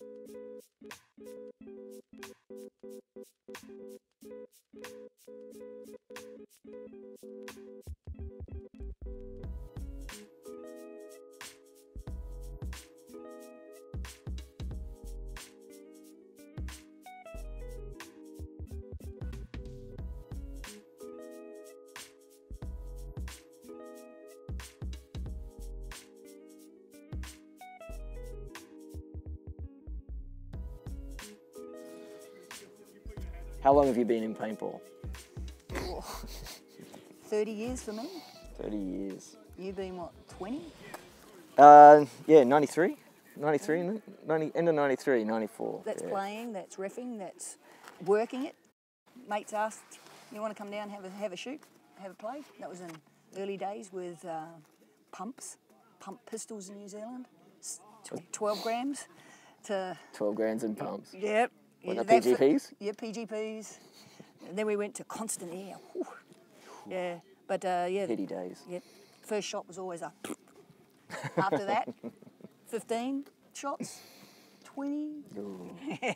Thank you. How long have you been in paintball? 30 years for me. 30 years. You've been what, 20? Uh, yeah, 93? 93, isn't 90, end of 93, 94. That's yeah. playing, that's refing, that's working it. Mates asked, you want to come down have a, have a shoot, have a play? That was in early days with uh, pumps, pump pistols in New Zealand, 12 grams to 12 grands in pumps. Yep. What, yeah, the that's it. PGPs? Yeah, PGPs. And then we went to constant air. Whew. Yeah, but uh, yeah. Heady days. Yep. First shot was always a. After that, 15 shots, 20. Ooh.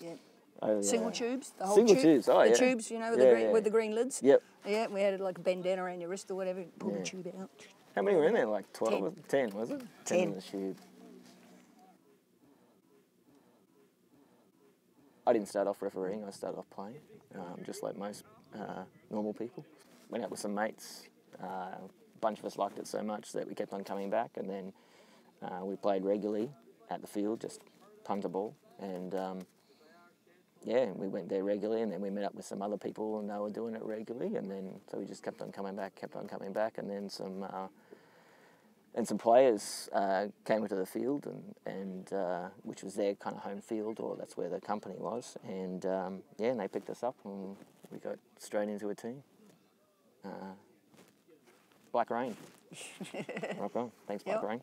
Yep. Oh, Single tubes. The whole Single tube, tubes, oh, the yeah. tubes, you know, with, Yeah, the green, yeah. with the green lids. Yep. Yeah, we had like a bandana around your wrist or whatever. Pull Yeah. the tube out. How many were in there? Like 12? Ten. was it? 10, was it? Ten. in the tube. I didn't start off refereeing, I started off playing, um, just like most uh, normal people. Went out with some mates. Uh, a bunch of us liked it so much that we kept on coming back, and then uh, we played regularly at the field, just punt a ball. And um, yeah, we went there regularly, and then we met up with some other people, and they were doing it regularly, and then so we just kept on coming back, kept on coming back, and then some uh, and some players uh, came into the field, and and uh, which was their kind of home field, or that's where the company was, and um, yeah, and they picked us up, and we got straight into a team. Uh, Black Rain. Rock on. Thanks, Black Yep. Rain.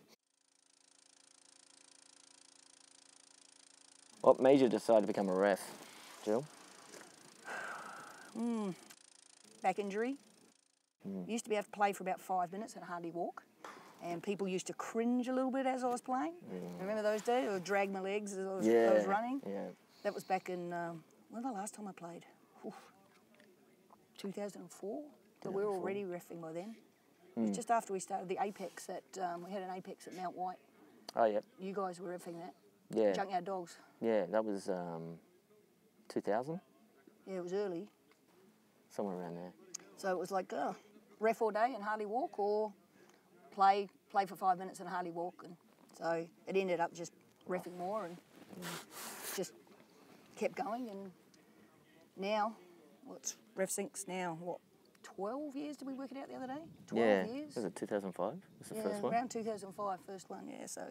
What made you decide to become a ref, Jill? Back injury. Hmm. Used to be able to play for about five minutes and hardly walk. And people used to cringe a little bit as I was playing. Remember those days? Or drag my legs as I was, I was running. Yeah. That was back in, um, when was the last time I played? Oof. 2004? But we were already refing by then. It Hmm. was just after we started the Apex at, um, we had an Apex at Mount White. Oh, yeah. You guys were refing that. Yeah. Junkyard Dogs. Yeah, that was um, 2000, Yeah, it was early. somewhere around there. So it was like, uh, ref all day and hardly walk, or play play for five minutes and hardly walk. And so it ended up just refing more and just kept going. And now, what's Refs Inc now? What, 12 years did we work it out the other day? 12 yeah. years? Was it 2005? Was the yeah, first one? around 2005, first one, yeah. So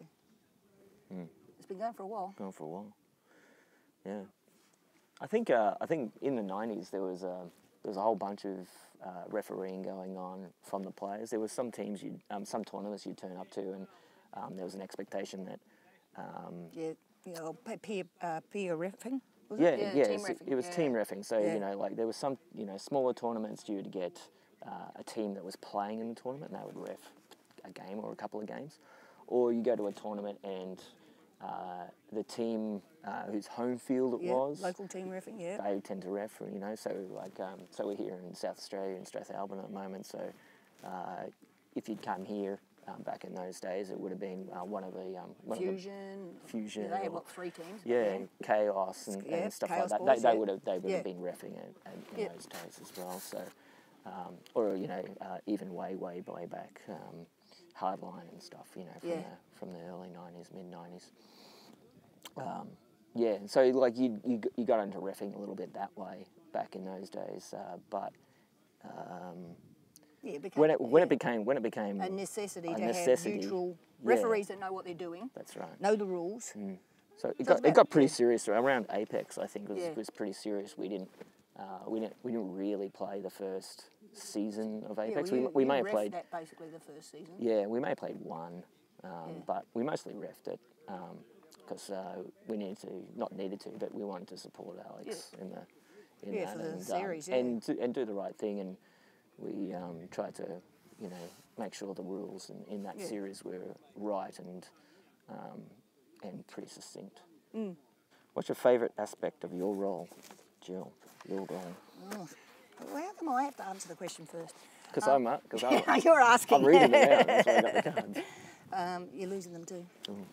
Hmm. it's been going for a while. Going for a while. Yeah. I think uh, I think in the 90s there was a there was a whole bunch of uh, refereeing going on from the players. There was some teams you um, some tournaments you'd turn up to, and um, there was an expectation that um, Yeah, you know, peer, uh, peer refing. Was yeah, it? yeah, team it's- reffing, it was yeah. team refing. So Yeah. you know, like there was some you know smaller tournaments you would get uh, a team that was playing in the tournament, and they would ref a game or a couple of games, or you go to a tournament and uh, the team uh, whose home field it Yeah, was, local team refing, yeah. they tend to ref, you know. So like, um, so we're here in South Australia in Strathalbyn at the moment. So uh, if you'd come here um, back in those days, it would have been uh, one of the um, one of the- Fusion. Fusion Yeah, they had or- what three teams? yeah, chaos and, Yeah, and stuff Chaos like that. Boys, they, they would have they would have been refing it at, in Yeah. those days as well. So, um, or you know, uh, even way way way back, um, hardline and stuff. You know, from Yeah. the from the early nineties, mid nineties. Um, yeah, so like you, you you got into refing a little bit that way back in those days, uh, but um, Yeah, it became, when it when it became when it became a necessity a to necessity, have neutral yeah. referees that know what they're doing, that's right. know the rules. So it got, it got pretty yeah. serious around Apex. I think was Yeah. was pretty serious. We didn't uh, we didn't we didn't really play the first season of Yeah, Apex. well, we you- we you may have played that basically the first season. yeah we may have played one, um, Yeah. but we mostly refed it because uh, we needed to not needed to, but we wanted to support Alex in the in Yeah, that for the and, series, um, yeah. and do, and do the right thing. And we um, tried to you know make sure the rules in, in that Yeah. series were right and um, and pretty succinct. Mm. What's your favourite aspect of your role, Jill? Your role? Oh, well, how come I have to answer the question first? Because I'm up. Because I'm, You're asking. I'm reading it out. That's why I got the cards. Um, you're losing them too. Mm.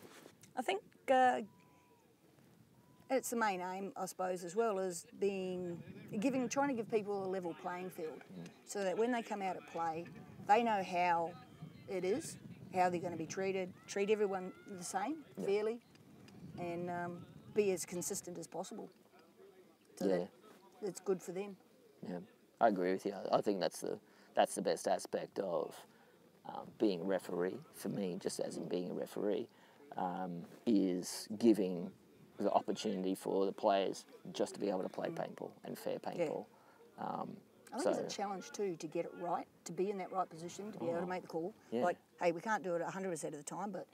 I think uh, it's the main aim, I suppose, as well as being giving, trying to give people a level playing field, so that when they come out at play, they know how it is, how they're going to be treated, treat everyone the same, fairly, and um, be as consistent as possible. So Yeah. it's good for them. Yeah, I agree with you. I think that's the that's the best aspect of um, being a referee for me. Just as in being a referee, um, is giving the opportunity for the players just to be able to play paintball and fair paintball. Um, I think so it's a challenge too to get it right, to be in that right position, to be able to make the call. Oh. Yeah. Like, hey, we can't do it 100% of the time, but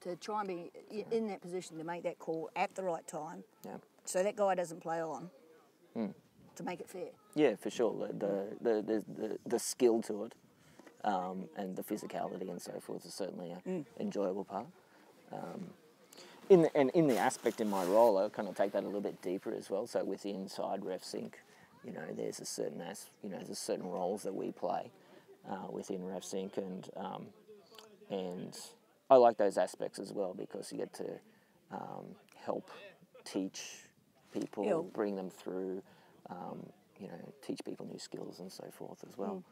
to try and be i- in that position to make that call at the right time, yeah, so that guy doesn't play on, Hmm. to make it fair. Yeah, for sure. The the the, the, the, skill to it um, and the physicality and so forth is certainly an enjoyable part. Um, in the, and in the aspect in my role, I kind of take that a little bit deeper as well. So with the inside Refs Inc, you know, there's a certain as, you know, there's certain roles that we play uh, within Refs Inc, and um, and I like those aspects as well because you get to um, help teach people, Yeah. bring them through, um, you know, teach people new skills and so forth as well.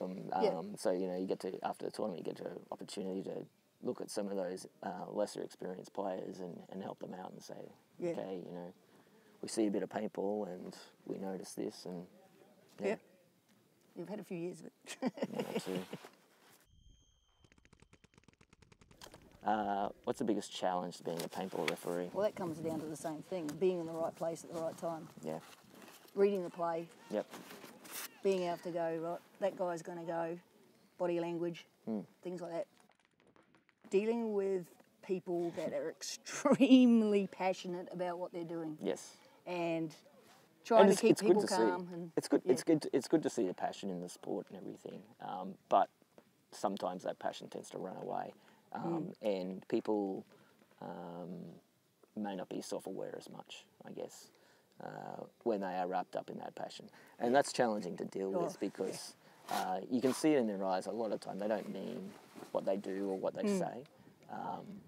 Um, Yeah. um, So you know, you get to after the tournament, you get an opportunity to look at some of those uh, lesser experienced players and, and help them out and say, Yeah. okay, you know, we see a bit of paintball and we notice this and yeah, Yeah. You've had a few years of it. Uh, what's the biggest challenge to being a paintball referee? well, that comes down to the same thing being in the right place at the right time, Yeah. Reading the play, Yep. being able to go, right, that guy's going to go, body language, Hmm. things like that. Dealing with people that are extremely passionate about what they're doing Yes. and trying and to keep it's people calm. see. And, It's good. It's yeah. good. It's good to see the passion in the sport and everything. Um, but sometimes that passion tends to run away, um, Mm. and people um, may not be self-aware as much. I guess uh, when they are wrapped up in that passion, and that's challenging to deal with because uh, you can see it in their eyes a lot of time. They don't mean what they do or what they Mm. say. Um,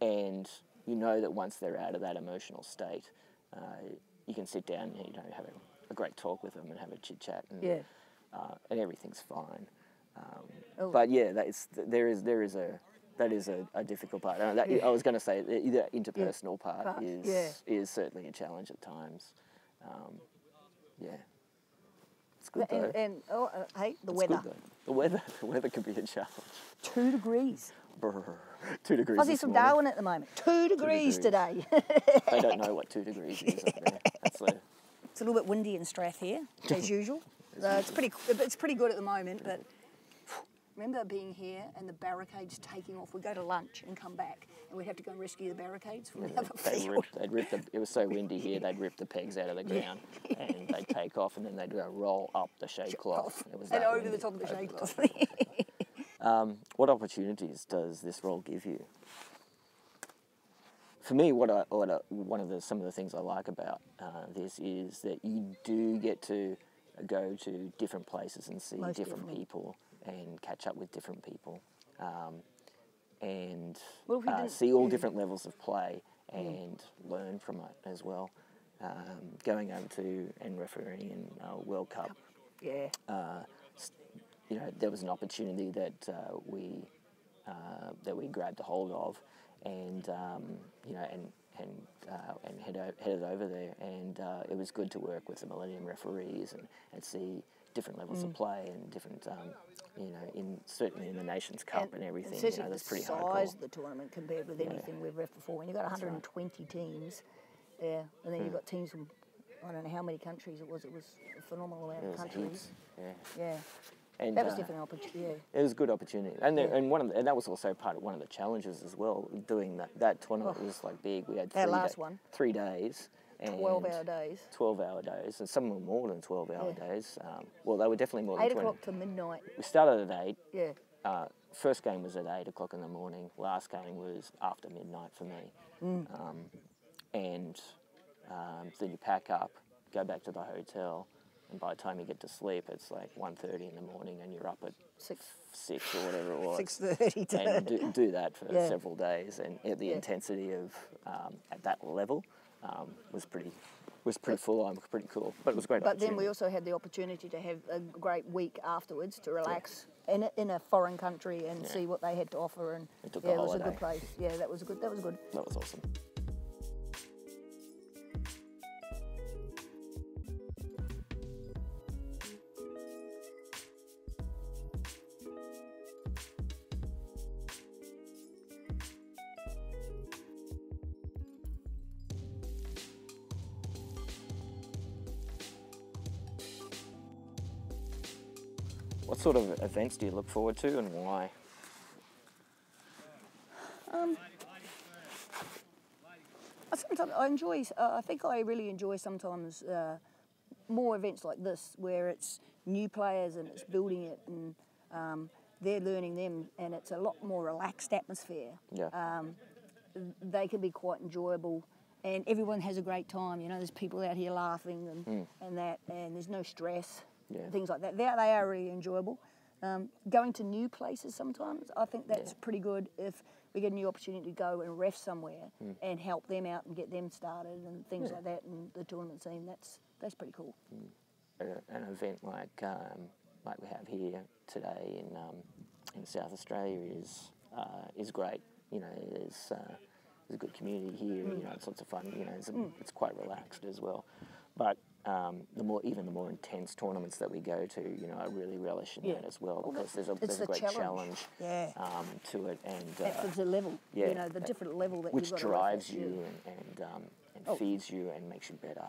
and you know that once they're out of that emotional state, uh, you can sit down and you know have a, a great talk with them and have a chit chat, and Yeah. uh, and everything's fine. Um, Oh. But yeah, that is there is there is a that is a, a difficult part. Uh, that, I was going to say the, the interpersonal part Part, is yeah. is certainly a challenge at times. Um, yeah, it's good and, though. and oh, uh, hey, the It's weather. The weather the weather can be a challenge. Two degrees. Brr, two degrees. Aussie's from morning. Darwin at the moment. Two degrees, degrees. today. They don't know what two degrees is up there. That's the, it's a little bit windy in Strath here, as usual. So it's pretty, it's pretty good at the moment. But remember being here and the barricades taking off. We'd go to lunch and come back, and we'd have to go and rescue the barricades from the other they'd field. rip, they'd rip the, it was so windy here, they'd rip the pegs out of the ground and they'd take off and then they'd go roll up the shade cloth. It was and over the top of the shade cloth. Um, what opportunities does this role give you? For me, what I, what I, one of the some of the things I like about uh, this is that you do get to go to different places and see Most different definitely. people and catch up with different people, um, and Well, uh, see all different levels of play and learn from it as well. Um, going over to and refereeing in uh, World Cup yeah. uh, you know, there was an opportunity that uh, we uh, that we grabbed a hold of, and um, you know, and and uh, and head o- headed over there, and uh, it was good to work with the Millennium referees and, and see different levels of play and different, um, you know, in certainly in the Nations Cup and, everything. You especially know, that's the pretty size hardcore. of the tournament compared with anything we've ref before. When you've got 120 teams, yeah, and then you've Hmm. got teams from I don't know how many countries it was. It was a phenomenal amount of countries. heaps, yeah. Yeah, And, that was uh, definitely an opportunity. Yeah. It was a good opportunity, and there, Yeah. and one of the, and that was also part of one of the challenges as well. Doing that that tournament was like big. We had three Our last da- one. three days, and 12 hour days. 12 hour days, and some were more than 12 hour Yeah. days. Um, well, they were definitely more than Eight 20. o'clock to midnight. We started at 8, Yeah. uh, first game was at eight o'clock in the morning. Last game was after midnight for me. Um, and um, then you pack up, go back to the hotel, and by the time you get to sleep, it's like 1.30 in the morning, and you're up at Six. six or whatever it was. Six thirty to and do, do that for Yeah. several days, and at the Yeah. intensity of um, at that level um, was pretty was pretty full on, pretty cool. But it was great. But then we also had the opportunity to have a great week afterwards to relax in a, in a foreign country and Yeah. see what they had to offer. And a yeah, it was a good place. Yeah, that was a good. That was good. that was awesome. What sort of events do you look forward to and why? I Sometimes I enjoy. Uh, I think I really enjoy sometimes uh, more events like this where it's new players and it's building it and um, they're learning them and it's a lot more relaxed atmosphere. Yeah. Um, they can be quite enjoyable and everyone has a great time. You know, there's people out here laughing and, and that, and there's no stress, Yeah. things like that. They, they are really enjoyable. Um, going to new places sometimes, I think that's Yeah. pretty good if we get a new opportunity to go and ref somewhere and help them out and get them started and things like that and the tournament scene. That's that's pretty cool. a- an event like um, like we have here today in um, in South Australia is uh, is great. You know, there's uh, there's a good community here. You know, it's lots of fun. You know, it's, it's quite relaxed as well. But um, the more even the more intense tournaments that we go to, you know, I really relish in Yeah. that as well because there's a there's a great challenge. challenge, Yeah. um, to it and uh, the level. yeah, You know, the different level that which you've got to ref at, drives yeah. you and and, um, and Oh. feeds you and makes you better.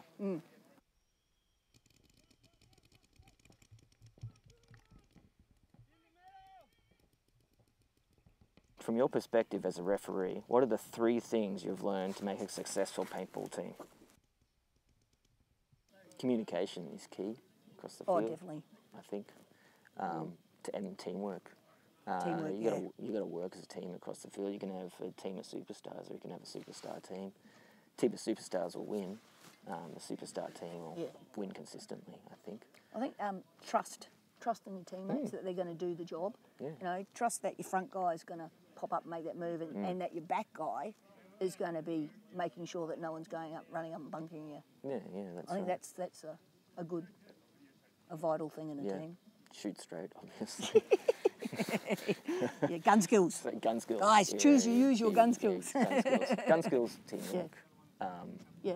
From your perspective as a referee, what are the three things you've learned to make a successful paintball team? Communication is key across the field. Oh, field. definitely. I think, um, to, and teamwork. Uh, Teamwork, you gotta yeah. you gotta work as a team across the field. You can have a team of superstars, or you can have a superstar team. Team of superstars will win. Um, the superstar team will Yeah. win consistently. I think. I think um, trust, trust in your teammates that they're going to do the job. Mm. Yeah. You know, trust that your front guy is going to pop up and make that move, and, Mm. and that your back guy is going to be making sure that no one's going up, running up and bunkering you. Yeah, yeah, that's I think right. that's that's a, a good, a vital thing in a yeah. team. Shoot straight, obviously. Yeah, gun skills. Gun skills. Guys, yeah, choose- you use your yeah, gun yeah, skills. gun skills. Gun skills, teamwork, um, Yeah,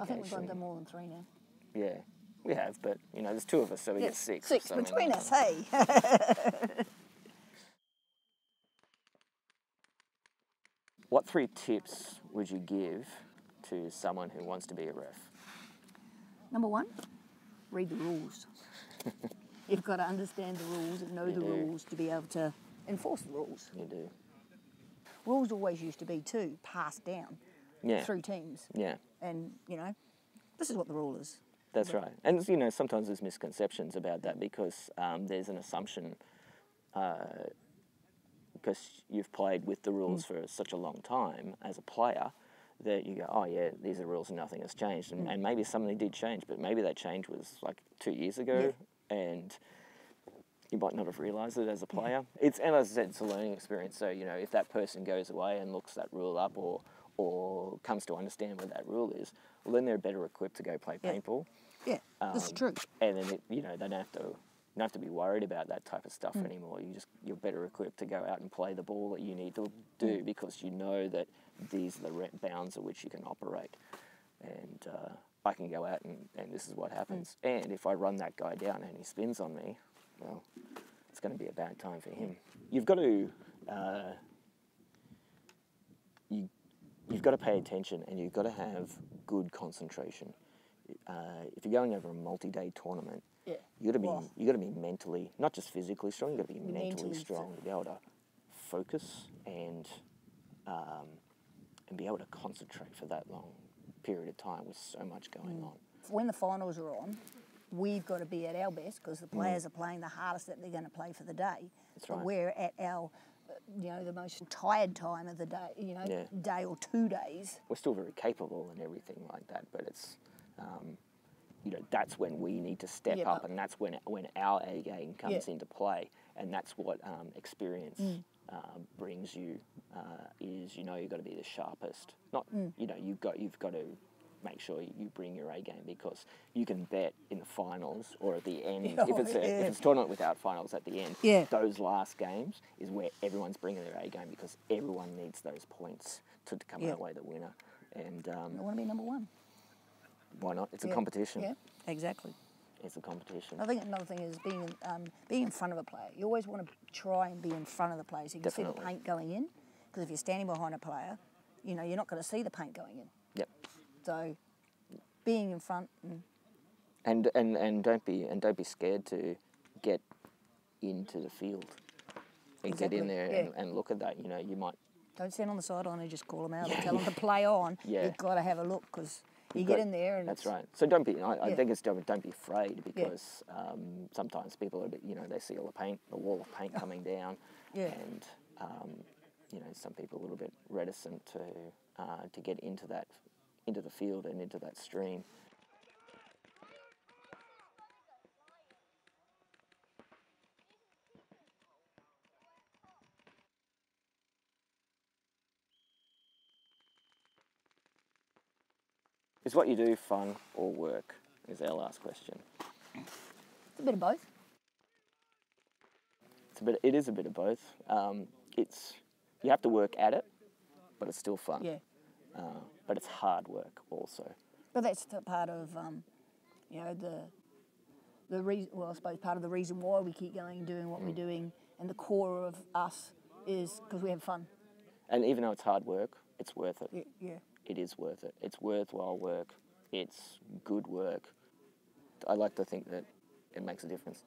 I think we've them more than three now. Yeah, we have, but you know, there's two of us, so we Yeah, get six. Six between us, hey. What three tips would you give to someone who wants to be a ref? Number one, read the rules. You've got to understand the rules and know You the do. rules to be able to enforce the rules. You do. Rules always used to be too passed down Yeah. through teams, Yeah, and you know, this is what the rule is. that's right. And you know, sometimes there's misconceptions about that because um, there's an assumption uh, because you've played with the rules for such a long time as a player that you go, oh yeah, these are the rules and nothing has changed. And, and maybe something did change, but maybe that change was like two years ago, and you might not have realised it as a player. It's and as I said, it's a learning experience. So you know, if that person goes away and looks that rule up, or or comes to understand what that rule is, well, then they're better equipped to go play Yeah. paintball, Yeah, Um, true. and then it, you know they don't have to don't have to be worried about that type of Mm. stuff anymore. You just you're better equipped to go out and play the ball that you need to Mm. do because you know that these are the bounds at which you can operate, and uh, I can go out and, and this is what happens. Mm. And if I run that guy down and he spins on me, well, it's going to be a bad time for him. You've got to uh, you you've got to pay attention and you've got to have good concentration. Uh, if you're going over a multi-day tournament, Yeah. you got to be Well- you got to be mentally, not just physically strong. You got to be mentally, Mentally strong to be able to focus and um, and be able to concentrate for that long period of time with so much going on. When the finals are on, we've got to be at our best because the Mm. players are playing the hardest that they're going to play for the day. That's right. we're at our, you know, the most tired time of the day. You know, Yeah. day or two days. we're still very capable and everything like that, but it's, um, you know, that's when we need to step Yeah, up, and that's when when our A game comes Yeah. into play, and that's what um, experience Mm. uh, brings you. Uh, is you know you've got to be the sharpest. Not Mm. you know you've got you've got to make sure you bring your A game because you can bet in the finals or at the end Yeah, if it's a, yeah. if it's tournament without finals at the end. Yeah. Those last games is where everyone's bringing their A game because everyone needs those points to, to come Yeah. out away the winner. And um, I want to be number one. Why not? It's a Yeah. competition. Yeah, exactly. It's a competition. I think another thing is being um, being in front of a player. You always want to try and be in front of the player so you can see the paint going in. Because if you're standing behind a player, you know you're not going to see the paint going in. Yep. So being in front and And and and don't be and don't be scared to get into the field and get in there yeah. and, and look at that. You know, you might don't stand on the sideline and just call them out Yeah, and tell them to play on. Yeah. You've got to have a look because you get in there and That's right. So don't be. I, I Yeah. think it's don't, don't be afraid because um, sometimes people are, a bit, you know, they see all the paint, the wall of paint coming down, Yeah. and um, you know, some people are a little bit reticent to uh, to get into that, into the field and into that stream. Is what you do fun or work? Is our last question. It's a bit of both. It's a bit. It is a bit of both. Um, it's you have to work at it, but it's still fun. Yeah. Uh, but it's hard work also. But that's part of, um, you know, the the reason. Well, I suppose part of the reason why we keep going and doing what we're doing, and the core of us is because we have fun. And even though it's hard work, it's worth it. Yeah, yeah. It is worth it. It's worthwhile work. It's good work. I like to think that it makes a difference.